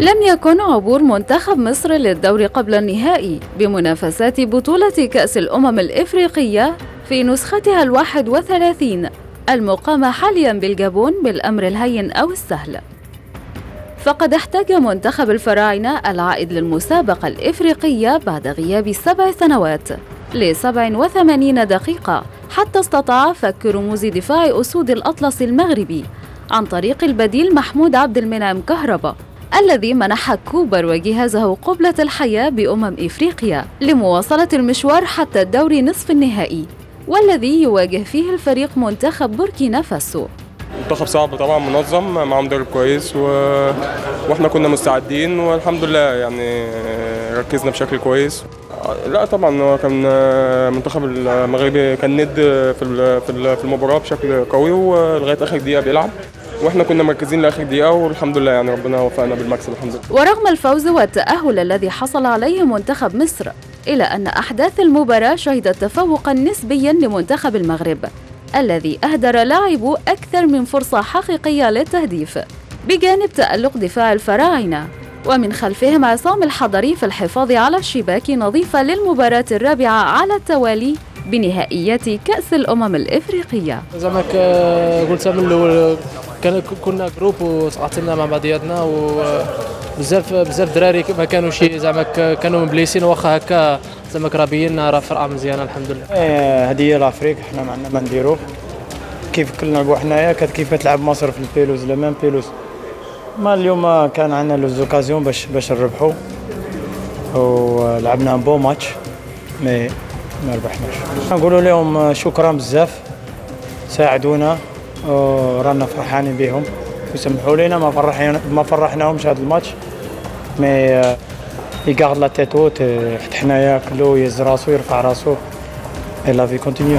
لم يكن عبور منتخب مصر للدور قبل النهائي بمنافسات بطولة كأس الأمم الإفريقية في نسختها الواحد وثلاثين المقامة حاليا بالجابون بالأمر الهين أو السهل. فقد احتاج منتخب الفراعنة العائد للمسابقة الإفريقية بعد غياب سبع سنوات ل 87 دقيقة حتى استطاع فك رموز دفاع أسود الأطلس المغربي عن طريق البديل محمود عبد المنعم كهربا. الذي منح كوبر وجهازه قبلة الحياة بأمم إفريقيا لمواصلة المشوار حتى الدور نصف النهائي والذي يواجه فيه الفريق منتخب بوركينا فاسو. منتخب صعب طبعا منظم مع مدرب كويس و... وإحنا كنا مستعدين والحمد لله يعني ركزنا بشكل كويس. لا طبعا هو كان المنتخب المغربي كان ند في في المباراة بشكل قوي ولغايه آخر دقيقة بيلعب. وإحنا كنا مركزين لآخر دقيقة والحمد لله يعني ربنا وفقنا بالمكسب الحمد لله. ورغم الفوز والتأهل الذي حصل عليه منتخب مصر الا أن أحداث المباراة شهدت تفوقا نسبيا لمنتخب المغرب الذي أهدر لاعبو أكثر من فرصة حقيقية للتهديف بجانب تألق دفاع الفراعنة. ومن خلفهم عصام الحضري في الحفاظ على الشباك نظيفة للمباراة الرابعة على التوالي بنهائيات كأس الأمم الإفريقية. زعما قلتها من الأول كان كنا groupe وتقاتلنا مع بعضياتنا وبزاف بزاف دراري ما كانوش زعما كانوا مبليسين واخا هكا زعما كرابيين راه فرقة مزيانة الحمد لله هذه هي l'Afrique حنا ما عندنا ما نديروه كيف كنلعبوا حنايا كيف تلعب مصر في ال pelouse la même pelouse. mais اليوم كان عندنا les occasions باش باش نربحوا ولعبنا beau match mais ما ربحناش. نقولوا لهم شكرا بزاف. ساعدونا. ورانا فرحانين بهم وسمحوا لنا ما فرحنا ما فرحناهمش هذا الماتش. mais يقعد la tête haute حتى حنايا كلو يهز راسو يرفع راسو. et la vie continue